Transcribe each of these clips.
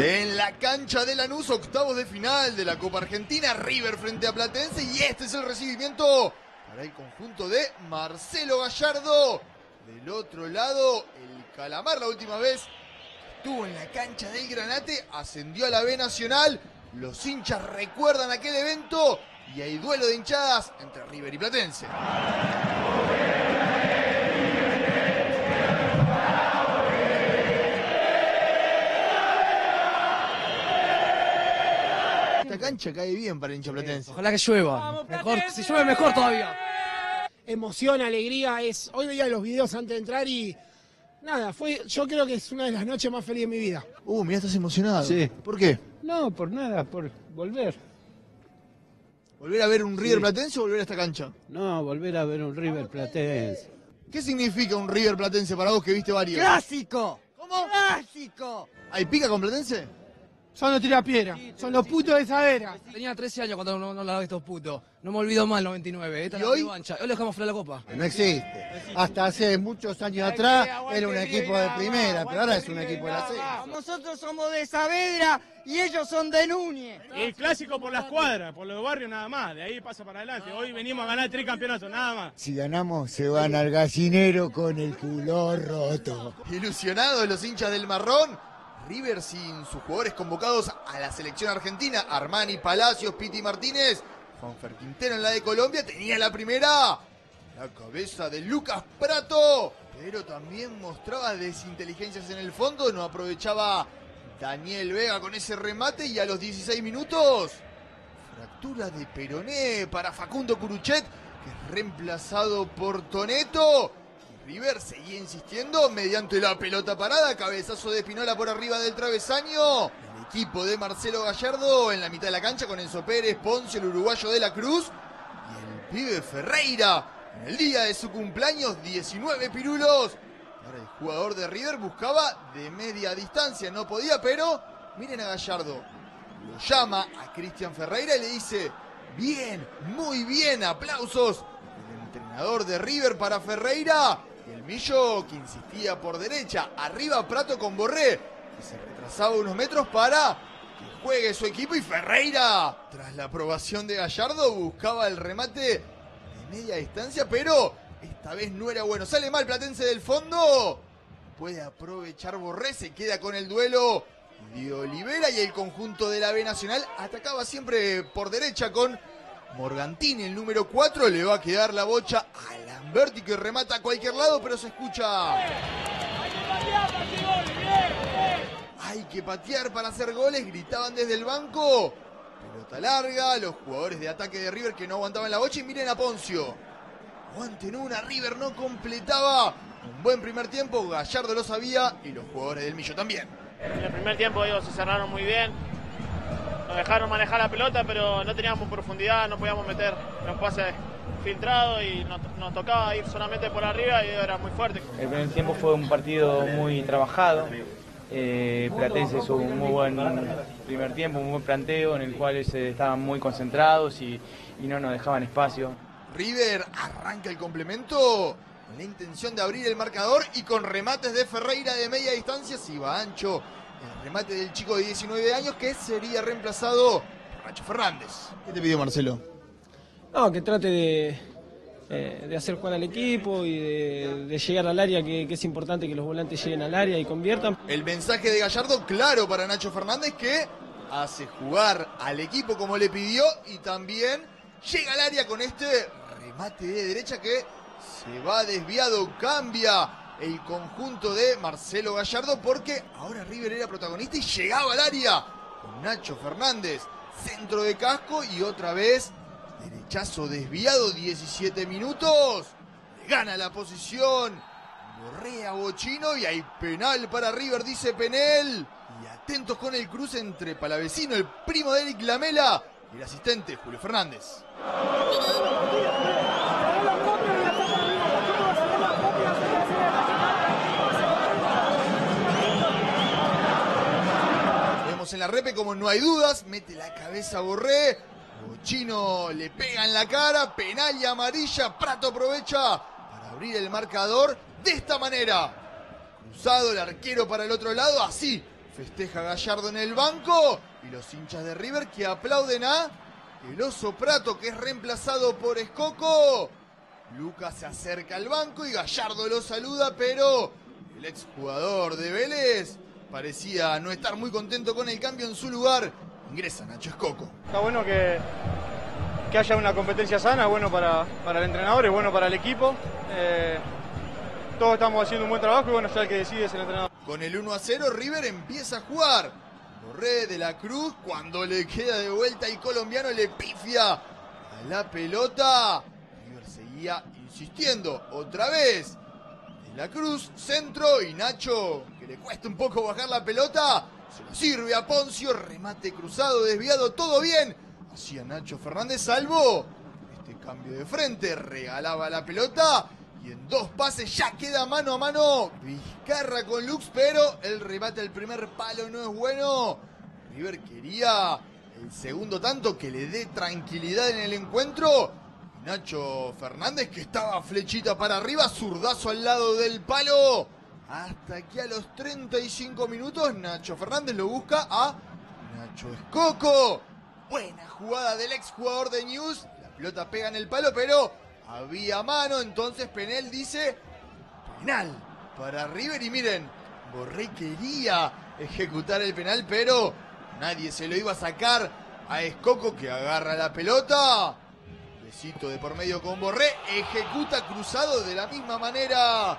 En la cancha de Lanús, octavos de final de la Copa Argentina, River frente a Platense y este es el recibimiento para el conjunto de Marcelo Gallardo. Del otro lado, el Calamar la última vez estuvo en la cancha del Granate, ascendió a la B Nacional. Los hinchas recuerdan aquel evento y hay duelo de hinchadas entre River y Platense. Cancha cae bien para el hincha platense. Ojalá que llueva. Mejor, si llueve mejor todavía. Emoción, alegría, es. Hoy veía los videos antes de entrar y. Nada, fue. Yo creo que es una de las noches más felices de mi vida. Uh, mira, estás emocionado. Sí. ¿Por qué? No, por nada, por volver. ¿Volver a ver un River Sí. Platense o volver a esta cancha? No, volver a ver un River Platense. ¿Qué significa un River Platense para vos que viste varios? ¡Clásico! ¿Cómo? ¡Clásico! ¿Hay pica con Platense? Son los tirapiedras, son los putos de esa era. Tenía 13 años cuando no, no la de estos putos. No me olvido más el 99. Esta ¿Y hoy? revancha. Hoy le dejamos fuera la copa. No existe. Hasta hace muchos años atrás era un equipo de primera, pero ahora es un equipo de la C. Nosotros somos de Saavedra y ellos son de Núñez. El clásico por las cuadras, por los barrios nada más, de ahí pasa para adelante. Hoy venimos a ganar tres campeonatos, nada más. Si ganamos, se van al gallinero con el culo roto. Ilusionados los hinchas del marrón. River sin sus jugadores convocados a la selección argentina. Armani, Palacios, Piti Martínez. Juanfer Quintero en la de Colombia tenía la primera. La cabeza de Lucas Prato. Pero también mostraba desinteligencias en el fondo. No aprovechaba Daniel Vega con ese remate. Y a los 16 minutos. Fractura de peroné para Facundo Curuchet. Que es reemplazado por Toneto. River seguía insistiendo mediante la pelota parada, cabezazo de Espinola por arriba del travesaño. El equipo de Marcelo Gallardo en la mitad de la cancha con Enzo Pérez, Ponce, el uruguayo de la Cruz y el pibe Ferreira. En el día de su cumpleaños, 19 pirulos. Ahora el jugador de River buscaba de media distancia, no podía, pero miren a Gallardo. Lo llama a Cristian Ferreira y le dice, bien, muy bien, aplausos. El entrenador de River para Ferreira. El Millo que insistía por derecha. Arriba Prato con Borré. Que se retrasaba unos metros para que juegue su equipo. Y Ferreira, tras la aprobación de Gallardo, buscaba el remate de media distancia. Pero esta vez no era bueno. Sale mal Platense del fondo. Puede aprovechar Borré. Se queda con el duelo de Olivera. Y el conjunto de la B Nacional atacaba siempre por derecha con Morgantini, el número 4, le va a quedar la bocha a Lamberti que remata a cualquier lado, pero se escucha. Hay que patear para hacer goles, gritaban desde el banco. Pelota larga, los jugadores de ataque de River que no aguantaban la bocha y miren a Poncio. Aguanten una, River no completaba. Un buen primer tiempo, Gallardo lo sabía y los jugadores del Millo también. En el primer tiempo ellos se cerraron muy bien. Nos dejaron manejar la pelota, pero no teníamos profundidad, no podíamos meter los pases filtrados y nos, nos tocaba ir solamente por arriba y era muy fuerte. El primer tiempo fue un partido muy trabajado. Eh, Platense hizo un muy buen primer tiempo, un buen planteo en el cual eh, estaban muy concentrados y, y no nos dejaban espacio. River arranca el complemento con la intención de abrir el marcador y con remates de Ferreira de media distancia si va ancho el remate del chico de 19 años que sería reemplazado por Nacho Fernández. ¿Qué te pidió Marcelo? No, que trate de, eh, de hacer jugar al equipo y de, de llegar al área, que, que es importante que los volantes lleguen al área y conviertan. El mensaje de Gallardo claro para Nacho Fernández que hace jugar al equipo como le pidió y también llega al área con este remate de derecha que se va desviado, cambia el conjunto de Marcelo Gallardo porque ahora River era protagonista y llegaba al área con Nacho Fernández, centro de casco y otra vez derechazo desviado, 17 minutos, gana la posición, Borrea Bochino y hay penal para River, dice Penel. Y atentos con el cruce entre Palavecino, el primo de Eric Lamela y el asistente Julio Fernández. En la repe como no hay dudas, mete la cabeza a Borré, Bochino le pega en la cara, penal y amarilla, Prato aprovecha para abrir el marcador de esta manera. Cruzado el arquero para el otro lado, así Festeja Gallardo en el banco y los hinchas de River que aplauden a el oso Prato que es reemplazado por Escoco. Lucas se acerca al banco y Gallardo lo saluda, pero el exjugador de Vélez parecía no estar muy contento con el cambio en su lugar. Ingresa Nacho Escoco. Está bueno que, que haya una competencia sana, bueno para, para el entrenador, es bueno para el equipo. Eh, todos estamos haciendo un buen trabajo y bueno, ya el que decide es el entrenador. Con el 1 a 0, River empieza a jugar. Borré de la Cruz, cuando le queda de vuelta el colombiano, le pifia a la pelota. River seguía insistiendo otra vez. La Cruz, centro y Nacho, que le cuesta un poco bajar la pelota, se lo sirve a Poncio, remate cruzado, desviado, todo bien. Hacía Nacho Fernández, salvo este cambio de frente, regalaba la pelota y en dos pases ya queda mano a mano. Vizcarra con Lux, pero el remate al primer palo no es bueno. River quería el segundo tanto que le dé tranquilidad en el encuentro. Nacho Fernández que estaba flechita para arriba, zurdazo al lado del palo. Hasta que a los 35 minutos Nacho Fernández lo busca a Nacho Escoco. Buena jugada del exjugador de News. La pelota pega en el palo, pero había mano, entonces Penel dice penal para River y miren, Borré quería ejecutar el penal, pero nadie se lo iba a sacar a Escoco que agarra la pelota. De por medio con Borré, ejecuta cruzado de la misma manera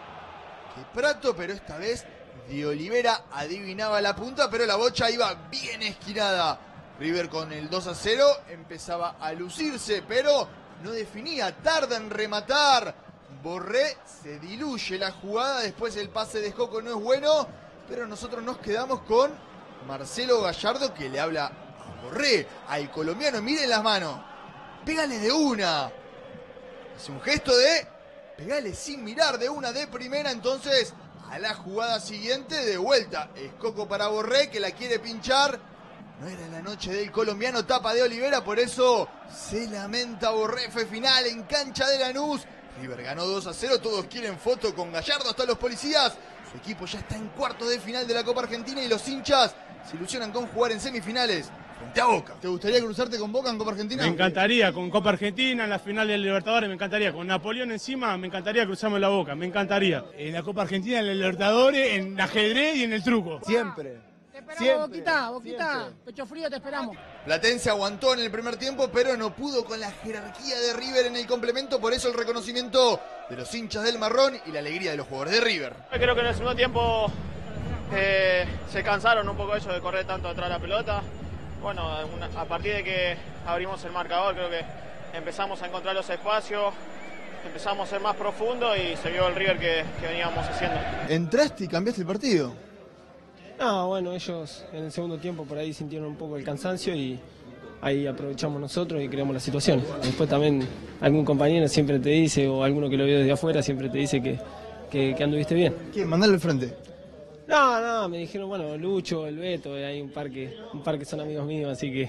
que Prato, pero esta vez de Olivera adivinaba la punta, pero la bocha iba bien esquinada. River con el 2 a 0 empezaba a lucirse, pero no definía, tarda en rematar. Borré se diluye la jugada, después el pase de Joco no es bueno, pero nosotros nos quedamos con Marcelo Gallardo que le habla a Borré, al colombiano, miren las manos, pégale de una. Hace un gesto de pegale sin mirar de una de primera, entonces a la jugada siguiente de vuelta. Escoco para Borré que la quiere pinchar. No era la noche del colombiano, tapa de Olivera, por eso se lamenta Borrefe final en cancha de Lanús. River ganó 2 a 0, todos quieren foto con Gallardo, hasta los policías. Su equipo ya está en cuartos de final de la Copa Argentina y los hinchas se ilusionan con jugar en semifinales frente a Boca. ¿Te gustaría cruzarte con Boca en Copa Argentina? Me encantaría, con Copa Argentina, en la final del Libertadores, me encantaría. Con Napoleón encima, me encantaría cruzarme la Boca, me encantaría. En la Copa Argentina, en el Libertadores, en el ajedrez y en el truco. Siempre. Te esperamos, Boquita, Boquita. Pecho frío, te esperamos. Platense aguantó en el primer tiempo, pero no pudo con la jerarquía de River en el complemento, por eso el reconocimiento de los hinchas del marrón y la alegría de los jugadores de River. Creo que en el segundo tiempo eh, se cansaron un poco ellos de correr tanto atrás de la pelota. Bueno, a partir de que abrimos el marcador, creo que empezamos a encontrar los espacios, empezamos a ser más profundos y se vio el River que, que veníamos haciendo. Entraste y cambiaste el partido. No, bueno, ellos en el segundo tiempo por ahí sintieron un poco el cansancio y ahí aprovechamos nosotros y creamos las situaciones. Después también algún compañero siempre te dice, o alguno que lo vio desde afuera, siempre te dice que, que, que anduviste bien. ¿Quién? Mandale al frente. No, no, me dijeron, bueno, Lucho, el Beto, hay un par que, un par que son amigos míos, así que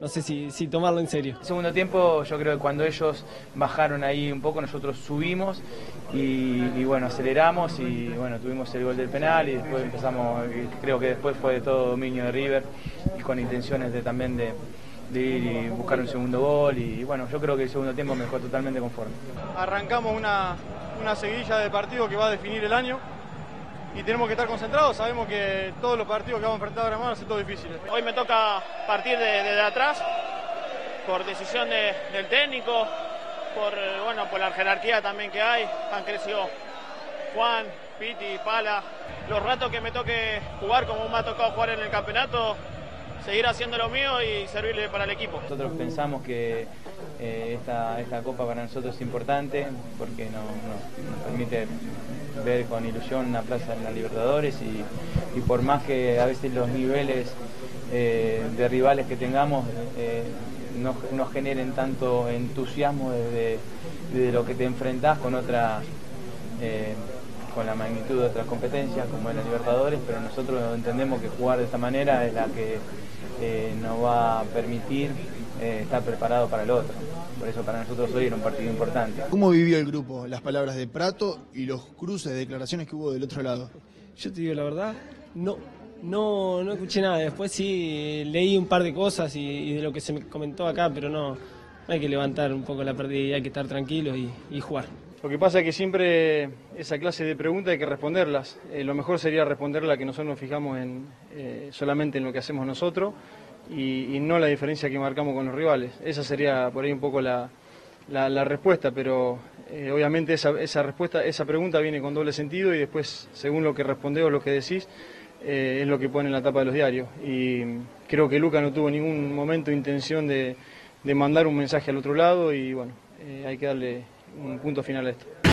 no sé si, si tomarlo en serio. El segundo tiempo, yo creo que cuando ellos bajaron ahí un poco, nosotros subimos y, y, bueno, aceleramos y bueno, tuvimos el gol del penal y después empezamos, creo que después fue de todo dominio de River y con intenciones de también de, de ir y buscar un segundo gol y, bueno, yo creo que el segundo tiempo me dejó totalmente conforme. Arrancamos una, una seguidilla de partido que va a definir el año y tenemos que estar concentrados. Sabemos que todos los partidos que vamos a enfrentar ahora van a ser todos difíciles. Hoy me toca partir desde de, de atrás por decisión de, del técnico, por, bueno, por la jerarquía también que hay. Han crecido Juan, Piti, Pala. Los ratos que me toque jugar como me ha tocado jugar en el campeonato, seguir haciendo lo mío y servirle para el equipo. Nosotros pensamos que eh, esta, esta copa para nosotros es importante porque nos, nos, nos permite ver con ilusión una plaza en la Libertadores y, por más que a veces los niveles eh, de rivales que tengamos eh, no, no, generen tanto entusiasmo desde, lo que te enfrentás con otras eh, con la magnitud de otras competencias como es la Libertadores, pero nosotros entendemos que jugar de esta manera es la que nos va a permitir estar preparado para el otro. Por eso para nosotros hoy era un partido importante. ¿Cómo vivió el grupo las palabras de Prato y los cruces de declaraciones que hubo del otro lado? Yo te digo la verdad, no, No, no escuché nada. Después sí leí un par de cosas y, y de lo que se me comentó acá, pero no, hay que levantar un poco la pérdida y hay que estar tranquilos y, y jugar. Lo que pasa es que siempre esa clase de preguntas hay que responderlas. Eh, lo mejor sería responderla que nosotros nos fijamos en, eh, solamente en lo que hacemos nosotros y, y no la diferencia que marcamos con los rivales. Esa sería por ahí un poco la, la, la respuesta, pero eh, obviamente esa, esa respuesta, esa pregunta viene con doble sentido y después, según lo que respondés o lo que decís, eh, es lo que pone en la tapa de los diarios. Y creo que Luca no tuvo ningún momento intención de, de mandar un mensaje al otro lado y bueno, eh, hay que darle un punto final a esto.